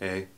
Hey.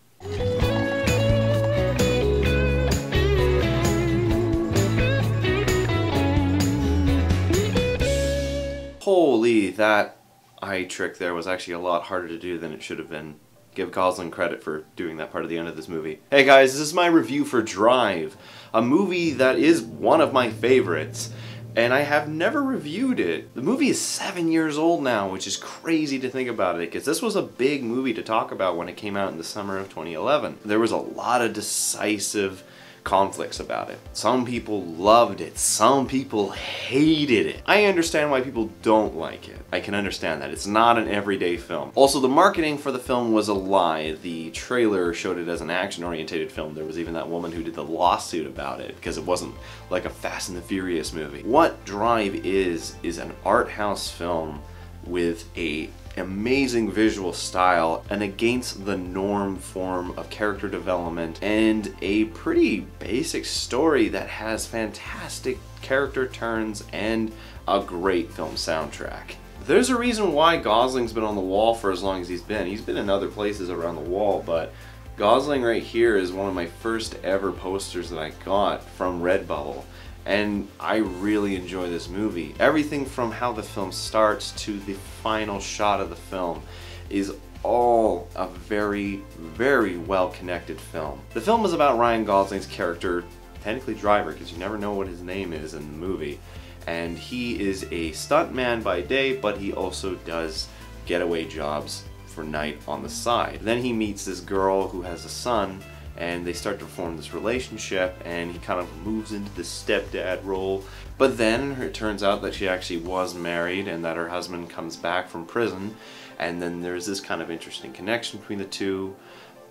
Holy, that eye trick there was actually a lot harder to do than it should have been. Give Gosling credit for doing that part of the end of this movie. Hey guys, this is my review for Drive, a movie that is one of my favorites, and I have never reviewed it. The movie is seven years old now, which is crazy to think about it, because this was a big movie to talk about when it came out in the summer of 2011. There was a lot of decisive conflicts about it. Some people loved it, some people hated it. I understand why people don't like it. I can understand that. It's not an everyday film. Also, the marketing for the film was a lie. The trailer showed it as an action-orientated film. There was even that woman who did the lawsuit about it because it wasn't like a Fast and the Furious movie. What Drive is, is an art house film with a amazing visual style, and against the norm form of character development, and a pretty basic story that has fantastic character turns and a great film soundtrack. There's a reason why Gosling's been on the wall for as long as he's been. He's been in other places around the wall, but Gosling right here is one of my first ever posters that I got from Redbubble and I really enjoy this movie. Everything from how the film starts to the final shot of the film is all a very, very well connected film. The film is about Ryan Gosling's character, technically Driver, because you never know what his name is in the movie. And he is a stuntman by day, but he also does getaway jobs for night on the side. Then he meets this girl who has a son and they start to form this relationship and he kind of moves into the stepdad role. But then it turns out that she actually was married and that her husband comes back from prison. And then there's this kind of interesting connection between the two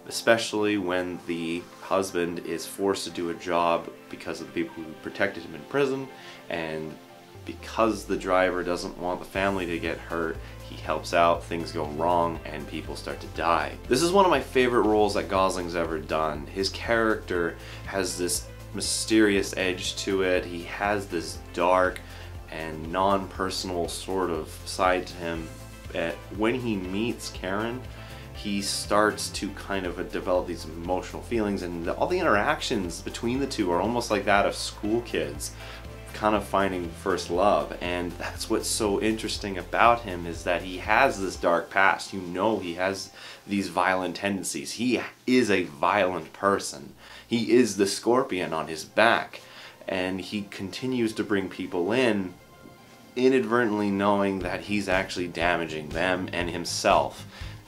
especially when the husband is forced to do a job because of the people who protected him in prison and because the driver doesn't want the family to get hurt he helps out, things go wrong, and people start to die. This is one of my favorite roles that Gosling's ever done. His character has this mysterious edge to it. He has this dark and non-personal sort of side to him. when he meets Karen, he starts to kind of develop these emotional feelings and all the interactions between the two are almost like that of school kids kind of finding first love and that's what's so interesting about him is that he has this dark past. You know he has these violent tendencies. He is a violent person. He is the scorpion on his back and he continues to bring people in inadvertently knowing that he's actually damaging them and himself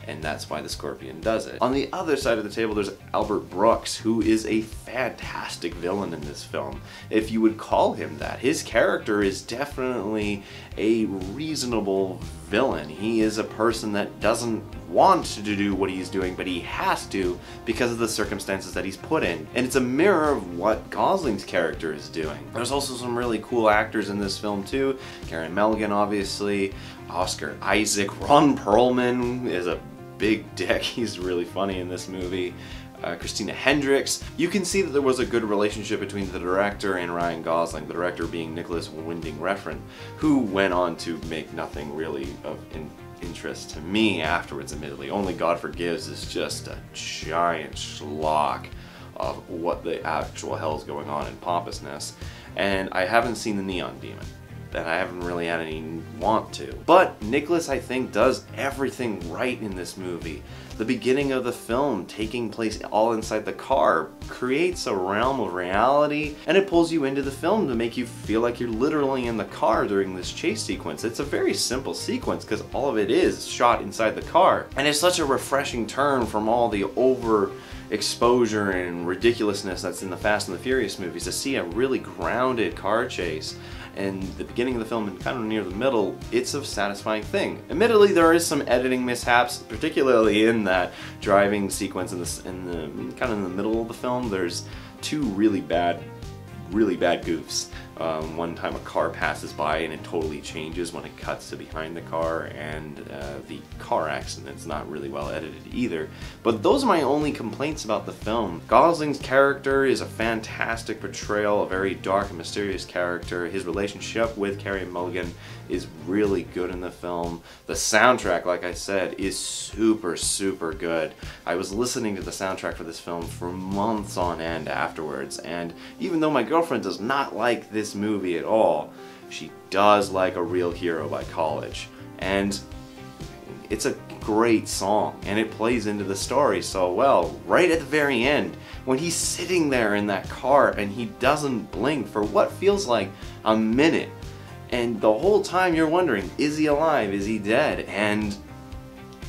and that's why the Scorpion does it. On the other side of the table, there's Albert Brooks, who is a fantastic villain in this film, if you would call him that. His character is definitely a reasonable villain. He is a person that doesn't want to do what he's doing, but he has to because of the circumstances that he's put in. And it's a mirror of what Gosling's character is doing. There's also some really cool actors in this film too. Carey Mulligan, obviously. Oscar Isaac. Ron Perlman is a big dick. He's really funny in this movie. Uh, Christina Hendricks. You can see that there was a good relationship between the director and Ryan Gosling, the director being Nicholas Winding Refn, who went on to make nothing really of in interest to me afterwards, admittedly. Only God Forgives is just a giant schlock of what the actual hell is going on in pompousness. And I haven't seen The Neon Demon that I haven't really had any want to. But Nicholas, I think, does everything right in this movie. The beginning of the film, taking place all inside the car, creates a realm of reality, and it pulls you into the film to make you feel like you're literally in the car during this chase sequence. It's a very simple sequence because all of it is shot inside the car. And it's such a refreshing turn from all the over exposure and ridiculousness that's in the Fast and the Furious movies to see a really grounded car chase and the beginning of the film and kind of near the middle, it's a satisfying thing. Admittedly, there is some editing mishaps, particularly in that driving sequence in, in the kind of in the middle of the film. There's two really bad, really bad goofs Um, one time a car passes by and it totally changes when it cuts to behind the car, and uh, the car accident's not really well edited either. But those are my only complaints about the film. Gosling's character is a fantastic portrayal, a very dark and mysterious character. His relationship with Carey Mulligan is really good in the film. The soundtrack, like I said, is super, super good. I was listening to the soundtrack for this film for months on end afterwards, and even though my girlfriend does not like this this movie at all, she does like A Real Hero by College. And it's a great song and it plays into the story so well. Right at the very end, when he's sitting there in that car and he doesn't blink for what feels like a minute. And the whole time you're wondering, is he alive? Is he dead? And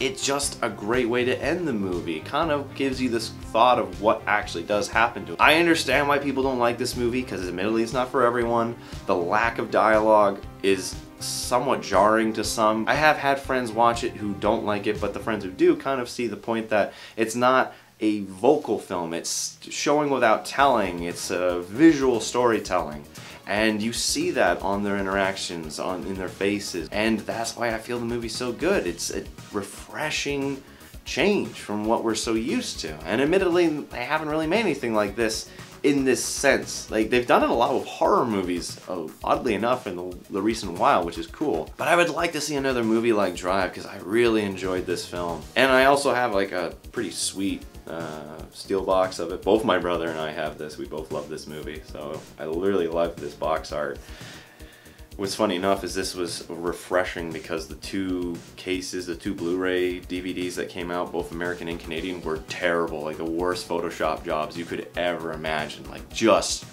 it's just a great way to end the movie. It kind of gives you this thought of what actually does happen to him. I understand why people don't like this movie because admittedly it's not for everyone. The lack of dialogue is somewhat jarring to some. I have had friends watch it who don't like it, but the friends who do kind of see the point that it's not a vocal film. It's showing without telling. It's a visual storytelling. And you see that on their interactions on in their faces. And that's why I feel the movie's so good. It's a refreshing change from what we're so used to. And admittedly they haven't really made anything like this in this sense. Like they've done it a lot with horror movies uh, oddly enough in the, the recent while which is cool. But I would like to see another movie like Drive because I really enjoyed this film. And I also have like a pretty sweet uh, steel box of it. Both my brother and I have this. We both love this movie. So I literally love this box art. What's funny enough is this was refreshing because the two cases, the two Blu-ray DVDs that came out, both American and Canadian, were terrible. Like the worst Photoshop jobs you could ever imagine. Like just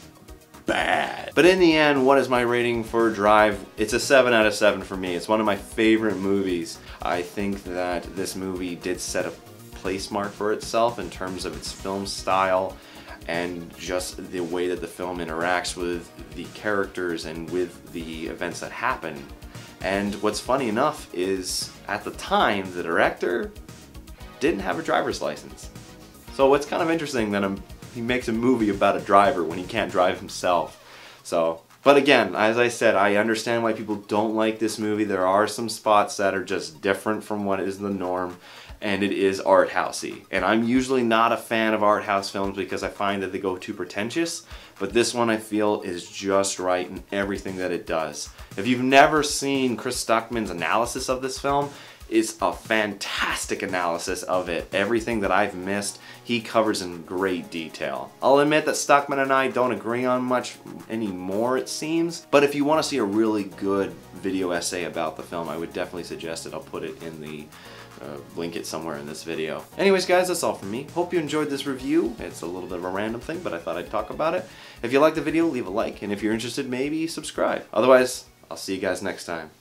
bad. But in the end, what is my rating for Drive? It's a 7 out of 7 for me. It's one of my favorite movies. I think that this movie did set a place mark for itself in terms of its film style and just the way that the film interacts with the characters and with the events that happen. And what's funny enough is at the time the director didn't have a driver's license. So it's kind of interesting that I'm, he makes a movie about a driver when he can't drive himself. So, but again, as I said, I understand why people don't like this movie. There are some spots that are just different from what is the norm and it is art housey. And I'm usually not a fan of art house films because I find that they go too pretentious, but this one I feel is just right in everything that it does. If you've never seen Chris Stuckman's analysis of this film, it's a fantastic analysis of it. Everything that I've missed, he covers in great detail. I'll admit that Stuckman and I don't agree on much anymore, it seems, but if you want to see a really good video essay about the film, I would definitely suggest it. I'll put it in the uh, link it somewhere in this video. Anyways guys, that's all from me. Hope you enjoyed this review. It's a little bit of a random thing, but I thought I'd talk about it. If you liked the video, leave a like, and if you're interested, maybe subscribe. Otherwise, I'll see you guys next time.